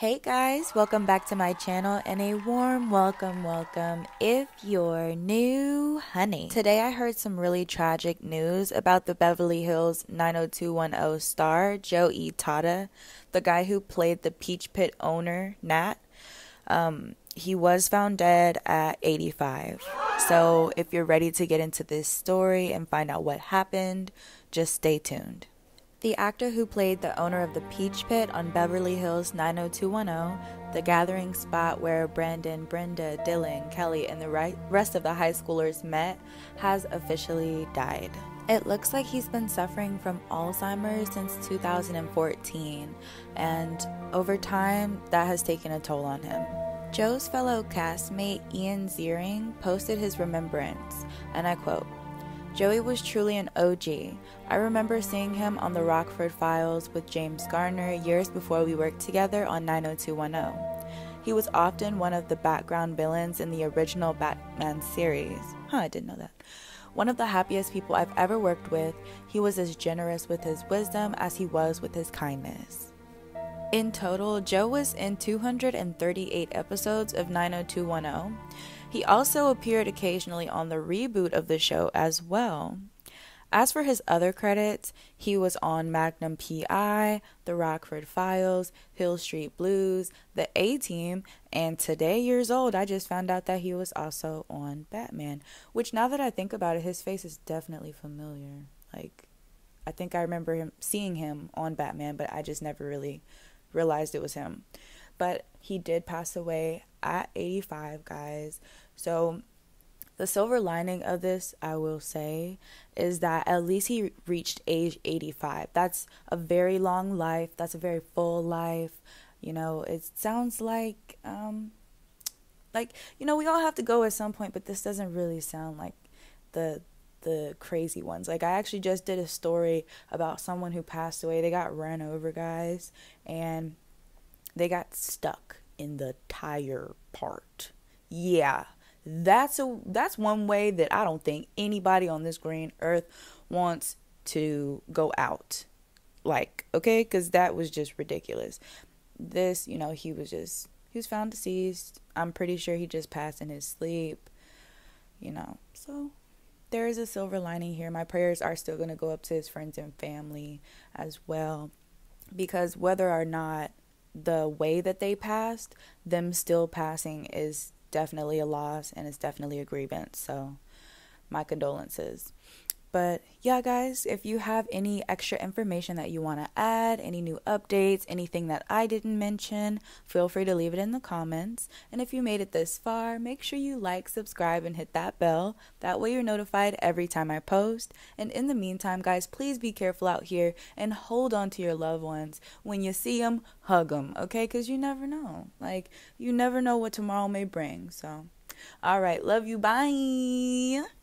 Hey guys, welcome back to my channel and a warm welcome, welcome if you're new, honey. Today I heard some really tragic news about the Beverly Hills 90210 star Joey Tata, the guy who played the Peach Pit owner, Nat. Um, he was found dead at 85. So if you're ready to get into this story and find out what happened, just stay tuned. The actor who played the owner of the Peach Pit on Beverly Hills 90210, the gathering spot where Brandon, Brenda, Dylan, Kelly, and the rest of the high schoolers met, has officially died. It looks like he's been suffering from Alzheimer's since 2014, and over time, that has taken a toll on him. Joe's fellow castmate Ian Ziering posted his remembrance, and I quote, Joey was truly an OG. I remember seeing him on the Rockford Files with James Garner years before we worked together on 90210. He was often one of the background villains in the original Batman series. Huh, I didn't know that. One of the happiest people I've ever worked with, he was as generous with his wisdom as he was with his kindness. In total, Joe was in 238 episodes of 90210. He also appeared occasionally on the reboot of the show as well. As for his other credits, he was on Magnum PI, The Rockford Files, Hill Street Blues, The A Team, and today, years old, I just found out that he was also on Batman. Which, now that I think about it, his face is definitely familiar. Like, I think I remember him seeing him on Batman, but I just never really realized it was him. But he did pass away at 85, guys. So, the silver lining of this, I will say, is that at least he reached age 85. That's a very long life. That's a very full life. You know, it sounds like, um, like you know, we all have to go at some point, but this doesn't really sound like the the crazy ones. Like I actually just did a story about someone who passed away. They got ran over, guys, and they got stuck in the tire part. Yeah. That's a that's one way that I don't think anybody on this green earth wants to go out. Like, okay, cuz that was just ridiculous. This, you know, he was just he was found deceased. I'm pretty sure he just passed in his sleep. You know. So there is a silver lining here. My prayers are still going to go up to his friends and family as well because whether or not the way that they passed, them still passing is definitely a loss and it's definitely a grievance. So, my condolences. But yeah, guys, if you have any extra information that you want to add, any new updates, anything that I didn't mention, feel free to leave it in the comments. And if you made it this far, make sure you like, subscribe, and hit that bell. That way you're notified every time I post. And in the meantime, guys, please be careful out here and hold on to your loved ones. When you see them, hug them, okay? Because you never know. Like, you never know what tomorrow may bring. So, all right, love you. Bye.